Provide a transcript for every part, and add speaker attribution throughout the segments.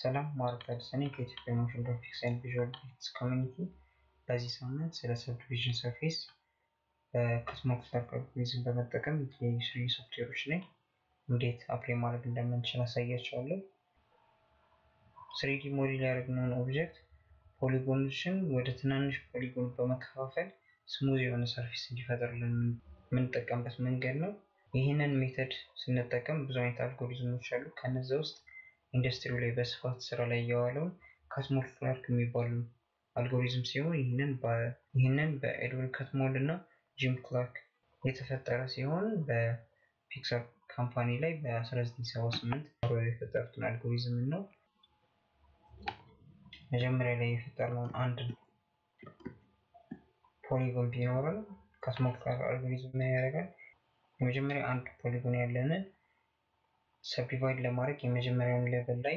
Speaker 1: ሰላም ማርክ አዲስ ከኢትዮጵያ Motion Graphics and Visual Effects Community። በዚህ ሳምንት ስለ subdivision surface በ Catmull-Clark algorithm በመጠቀም የተለያዩ ሶፍትዌሮች ላይ እንዴት apply ማድረግ እንደምንችል አሳያችኋለሁ። ስሪዲ ሞዴል ያደረግነውን object polygon ኦችን ወደ ትናንሽ polygon በመከፋፈል smooth የሆነ surface እንዲፈጠርልን የምንጠቀምበት መንገድ ነው። ይህንን method ስንጠቀም ብዙ አይነት አልጎሪዝሞች አሉ። ከነዚ ውስጥ ኢንዱስትሪው ላይ በስፋት ስራ ላይ እያዋለውን Catmull Clark የሚባሉ አልጎሪዝም ሲሆን ይህንን በ Edwin Catmull እና Jim Clark የተፈጠረ ሲሆን በ Pixar company ላይ በ1978 የፈጠሩትን አልጎሪዝም ነው። መጀመሪያ ላይ የፈጠርነውን አንድ polygon ቢኖረን Clark algorithm ያደርጋል። የመጀመሪያ አንድ polygon ያለንን subdivide ለማድረግ የመጀመሪያውን level ላይ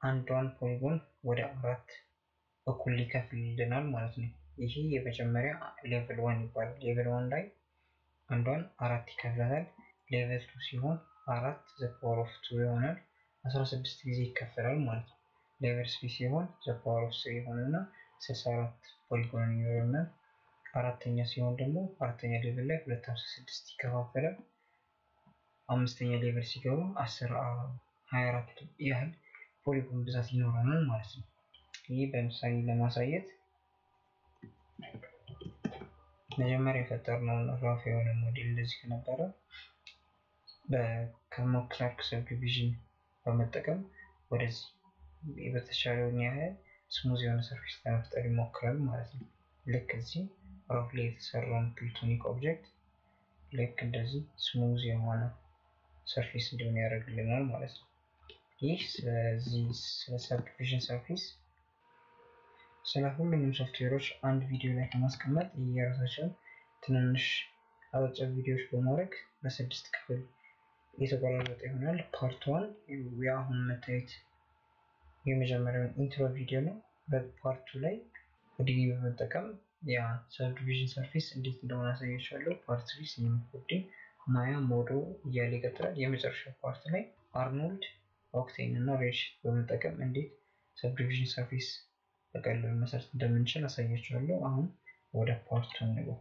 Speaker 1: አንዷን polygon ወደ አራት እኩል ሊከፍልልናል ማለት ነው። ይሄ የመጀመሪያ level one ይባላል። level one ላይ አንዷን አራት ይከፍላታል። level two ሲሆን አራት the power of two ይሆናል። አስራ ስድስት ጊዜ ይከፈላል ማለት ነው። level three ሲሆን the power of three ይሆንና ስልሳ አራት polygon ይኖረናል። አራተኛ ሲሆን ደግሞ አራተኛ level ላይ ሁለት ሀምሳ ስድስት ይከፋፈላል። አምስተኛ level ሲገቡ አስር ሀያ አራት ያህል polygon ብዛት ይኖረናል ማለት ነው። ይህ በምሳሌ ለማሳየት መጀመሪያ የፈጠርነውን rough የሆነ ሞዴል እንደዚህ ከነበረ በ Catmull-Clark subdivision በመጠቀም ወደዚህ በተቻለውን ያህል smooth የሆነ surface ለመፍጠር ይሞክራል ማለት ነው። ልክ እዚህ rough ላይ የተሰራውን polygonic object ልክ እንደዚህ smooth የሆነ surface እንዲሆን ያደርግልናል ማለት ነው። ይህ ስለዚህ ስለ subdivision surface ስለ ሁሉንም ሶፍትዌሮች አንድ ቪዲዮ ላይ ከማስቀመጥ የራሳቸውን ትንንሽ አጫጭር ቪዲዮዎች በማድረግ በስድስት ክፍል የተቆራረጠ ይሆናል። part one የአሁን መታየት የመጀመሪያውን intro ቪዲዮ ነው። በ part two ላይ Houdini በመጠቀም ያ subdivision surface እንዴት እንደሆነ አሳያችኋለሁ። part three Cinema 4D Maya Modo እያለ ይቀጥላል። የመጨረሻው part ላይ Arnold Octane እና Redshift በመጠቀም እንዴት subdivision surface በቀላሉ መስራት እንደምንችል አሳያችኋለሁ። አሁን ወደ ፓርቱ እንግባ።